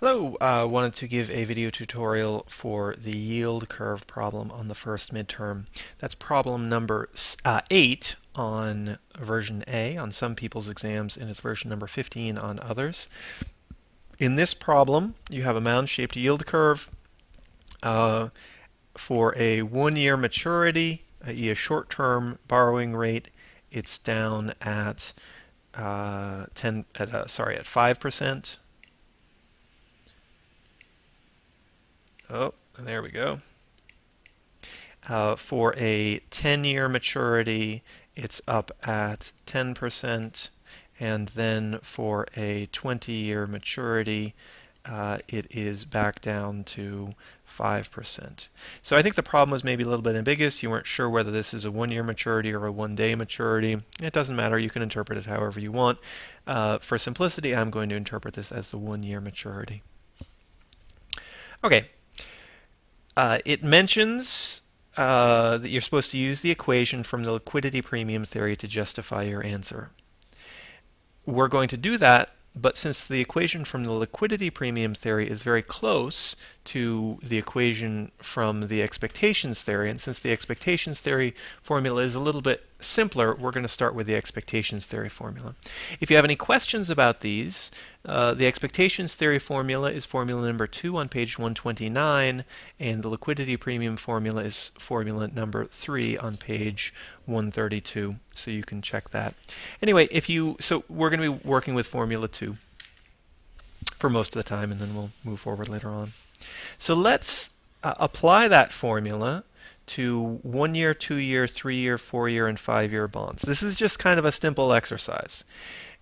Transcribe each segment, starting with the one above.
Hello, I uh, wanted to give a video tutorial for the yield curve problem on the first midterm. That's problem number uh, 8 on version A on some people's exams and it's version number 15 on others. In this problem, you have a mound-shaped yield curve uh, for a one-year maturity, i.e. a short-term borrowing rate. It's down at uh, 10 at uh, sorry at 5% Oh, there we go. Uh, for a 10-year maturity, it's up at 10%, and then for a 20-year maturity, uh, it is back down to 5%. So I think the problem was maybe a little bit ambiguous. You weren't sure whether this is a one-year maturity or a one-day maturity. It doesn't matter. You can interpret it however you want. Uh, for simplicity, I'm going to interpret this as the one-year maturity. Okay, uh, it mentions uh, that you're supposed to use the equation from the liquidity premium theory to justify your answer. We're going to do that but since the equation from the liquidity premium theory is very close to the equation from the expectations theory, and since the expectations theory formula is a little bit simpler, we're going to start with the expectations theory formula. If you have any questions about these, uh, the expectations theory formula is formula number 2 on page 129, and the liquidity premium formula is formula number 3 on page 132, so you can check that. Anyway, if you so we're going to be working with formula 2 for most of the time, and then we'll move forward later on. So let's uh, apply that formula to one year, two year, three year, four year, and five year bonds. This is just kind of a simple exercise.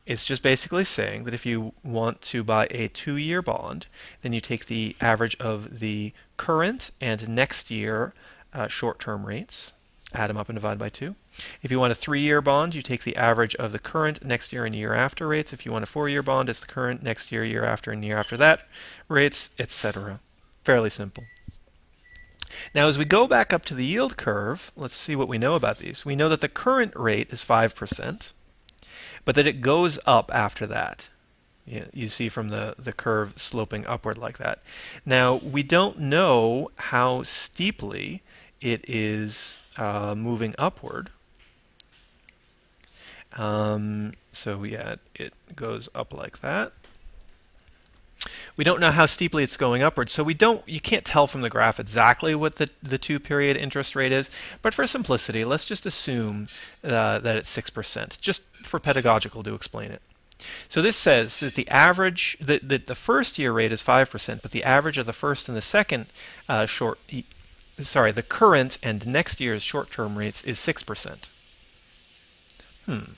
It's just basically saying that if you want to buy a two year bond, then you take the average of the current and next year uh, short term rates, add them up and divide by two. If you want a three-year bond, you take the average of the current, next year, and year after rates. If you want a four-year bond, it's the current, next year, year after, and year after that rates, etc. Fairly simple. Now, as we go back up to the yield curve, let's see what we know about these. We know that the current rate is 5%, but that it goes up after that. You, see from the, the curve sloping upward like that. Now, we don't know how steeply it is uh, moving upward. Um, so yeah, it goes up like that. We don't know how steeply it's going upward, so we don't. You can't tell from the graph exactly what the the two period interest rate is. But for simplicity, let's just assume uh, that it's six percent, just for pedagogical to explain it. So this says that the average, that, that the first year rate is 5%, but the average of the first and the second uh, short, sorry, the current and next year's short-term rates is 6%. Hmm.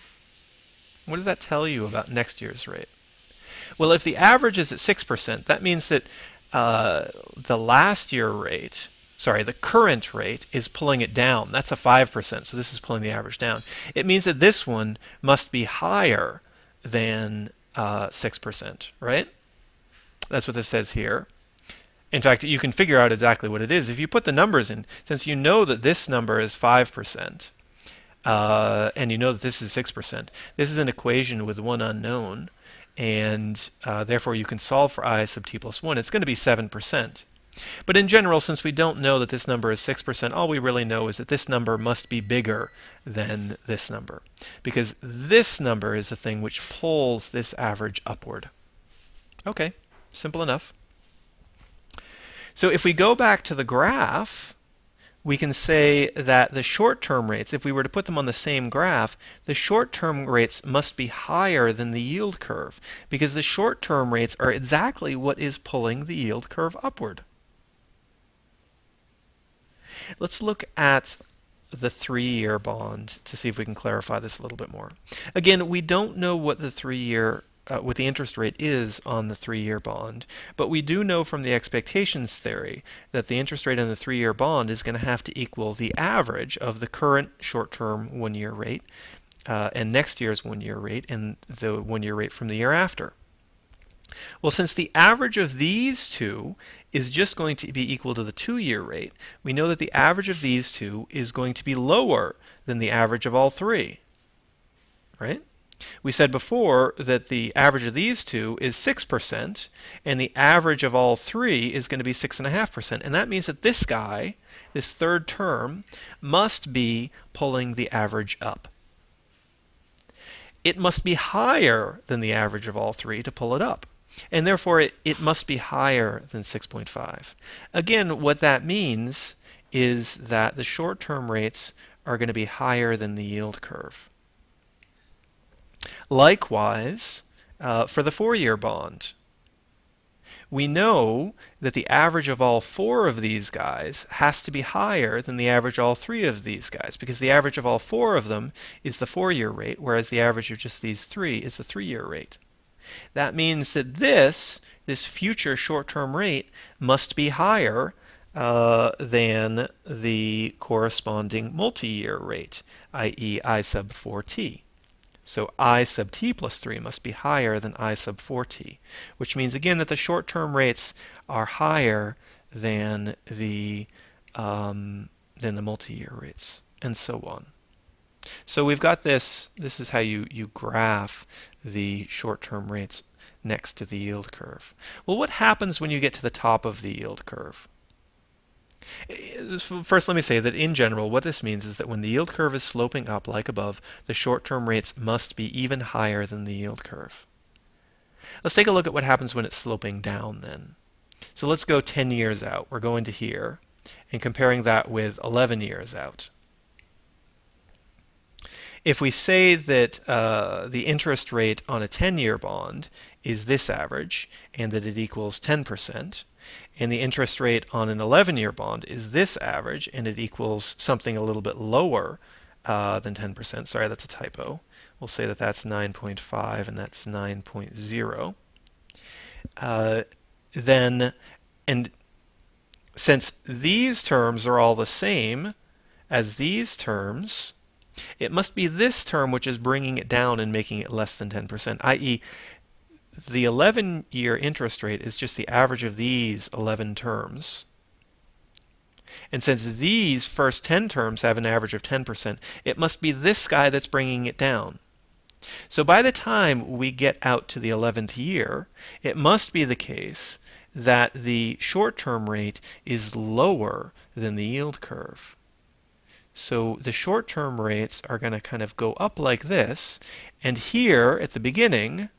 What does that tell you about next year's rate? Well, if the average is at 6%, that means that uh, the last year rate, sorry, the current rate is pulling it down. That's a 5%, so this is pulling the average down. It means that this one must be higher than uh, 6%, right? That's what this says here. In fact, you can figure out exactly what it is. If you put the numbers in, since you know that this number is 5%, uh, and you know that this is 6%. This is an equation with one unknown, and uh, therefore you can solve for i sub t plus 1. It's going to be 7%. But in general, since we don't know that this number is 6%, all we really know is that this number must be bigger than this number, because this number is the thing which pulls this average upward. Okay, simple enough. So if we go back to the graph, we can say that the short-term rates, if we were to put them on the same graph, the short-term rates must be higher than the yield curve because the short-term rates are exactly what is pulling the yield curve upward. Let's look at the three-year bond to see if we can clarify this a little bit more. Again, we don't know what the three-year uh, what the interest rate is on the three-year bond. But we do know from the expectations theory that the interest rate on the three-year bond is going to have to equal the average of the current short-term one-year rate uh, and next year's one-year rate and the one-year rate from the year after. Well, since the average of these two is just going to be equal to the two-year rate, we know that the average of these two is going to be lower than the average of all three, right? We said before that the average of these two is 6%, and the average of all three is going to be 6.5%. And that means that this guy, this third term, must be pulling the average up. It must be higher than the average of all three to pull it up. And therefore, it, it must be higher than 6.5. Again, what that means is that the short-term rates are going to be higher than the yield curve. Likewise, uh, for the four-year bond, we know that the average of all four of these guys has to be higher than the average of all three of these guys because the average of all four of them is the four-year rate, whereas the average of just these three is the three-year rate. That means that this, this future short-term rate, must be higher uh, than the corresponding multi-year rate, i.e. I sub 4t. So I sub t plus 3 must be higher than I sub 4t, which means again that the short-term rates are higher than the um, than the multi-year rates, and so on. So we've got this. This is how you you graph the short-term rates next to the yield curve. Well, what happens when you get to the top of the yield curve? First, let me say that in general, what this means is that when the yield curve is sloping up like above, the short-term rates must be even higher than the yield curve. Let's take a look at what happens when it's sloping down then. So let's go 10 years out. We're going to here and comparing that with 11 years out. If we say that uh, the interest rate on a 10-year bond is this average and that it equals 10%, and the interest rate on an 11-year bond is this average, and it equals something a little bit lower uh, than 10%. Sorry, that's a typo. We'll say that that's 9.5 and that's 9.0. Uh, then, and since these terms are all the same as these terms, it must be this term which is bringing it down and making it less than 10%, i.e the 11 year interest rate is just the average of these 11 terms. And since these first 10 terms have an average of 10%, it must be this guy that's bringing it down. So by the time we get out to the 11th year, it must be the case that the short-term rate is lower than the yield curve. So the short-term rates are going to kind of go up like this, and here at the beginning,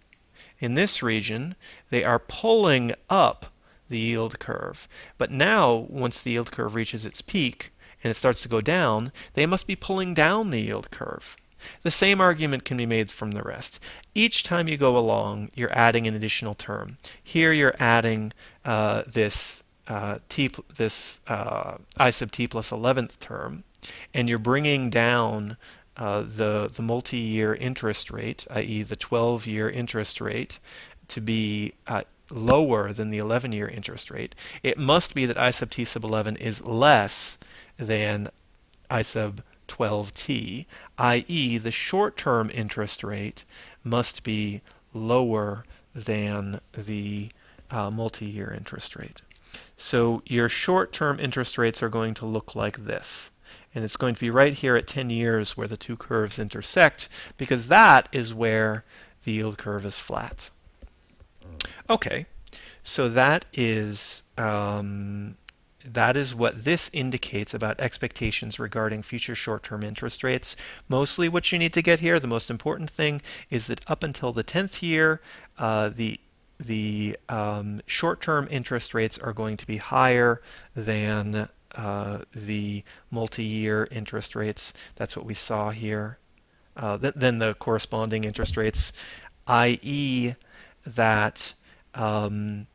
in this region, they are pulling up the yield curve. But now, once the yield curve reaches its peak and it starts to go down, they must be pulling down the yield curve. The same argument can be made from the rest. Each time you go along, you're adding an additional term. Here you're adding uh, this uh, t this uh, i sub t plus 11th term, and you're bringing down uh, the, the multi-year interest rate, i.e. the 12-year interest rate, to be uh, lower than the 11-year interest rate, it must be that I sub t sub 11 is less than I sub 12t, i.e. the short-term interest rate must be lower than the uh, multi-year interest rate. So your short-term interest rates are going to look like this. And it's going to be right here at 10 years where the two curves intersect, because that is where the yield curve is flat. Okay, so that is um, that is what this indicates about expectations regarding future short-term interest rates. Mostly what you need to get here, the most important thing is that up until the 10th year, uh, the the um, short-term interest rates are going to be higher than uh, the multi-year interest rates. That's what we saw here. Uh, th then the corresponding interest rates, i.e. that um,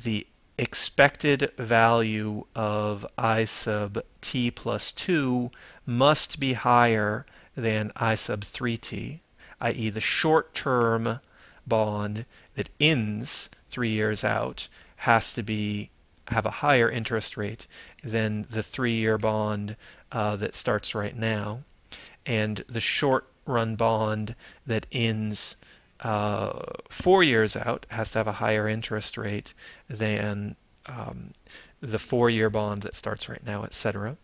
the expected value of I sub t plus 2 must be higher than I sub 3t, i.e. the short-term bond that ends three years out has to be have a higher interest rate than the three-year bond uh, that starts right now. And the short run bond that ends uh, four years out has to have a higher interest rate than um, the four-year bond that starts right now, etc.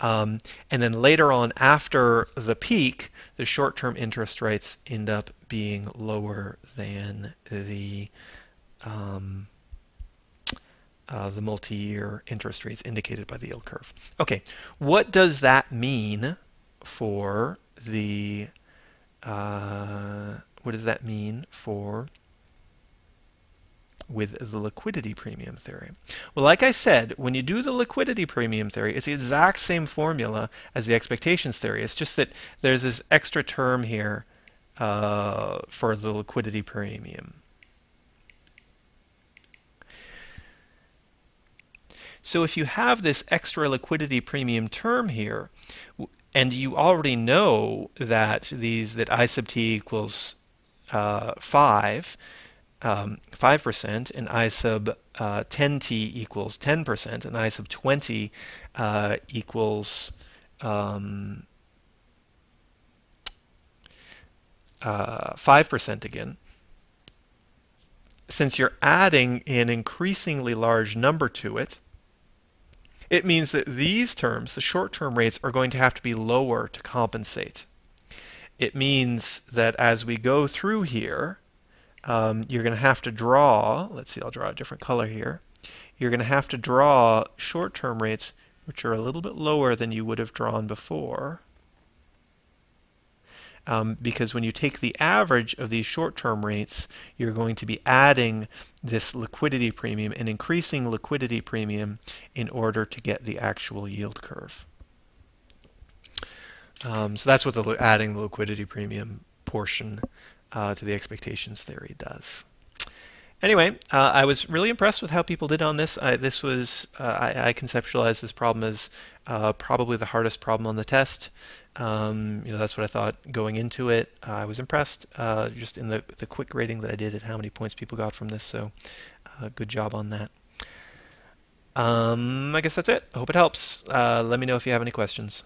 Um, and then later on, after the peak, the short-term interest rates end up being lower than the um, uh, the multi-year interest rates indicated by the yield curve. Okay, what does that mean for the uh, what does that mean for with the liquidity premium theory? Well, like I said, when you do the liquidity premium theory, it's the exact same formula as the expectations theory. It's just that there's this extra term here uh, for the liquidity premium. So if you have this extra liquidity premium term here, and you already know that these that I sub t equals uh, 5, um, 5%, and I sub uh, 10t equals 10%, and I sub 20 uh, equals um, 5% uh, again. Since you're adding an increasingly large number to it, it means that these terms, the short-term rates, are going to have to be lower to compensate. It means that as we go through here, um, you're going to have to draw, let's see, I'll draw a different color here. You're going to have to draw short-term rates which are a little bit lower than you would have drawn before um, because when you take the average of these short-term rates, you're going to be adding this liquidity premium and increasing liquidity premium in order to get the actual yield curve. Um, so that's what the adding the liquidity premium portion uh, to the expectations theory does. Anyway, uh, I was really impressed with how people did on this. I, this was uh, I, I, conceptualized this problem as uh, probably the hardest problem on the test. Um, you know, that's what I thought going into it. I was impressed uh, just in the, the quick rating that I did at how many points people got from this. So uh, good job on that. Um, I guess that's it. I hope it helps. Uh, let me know if you have any questions.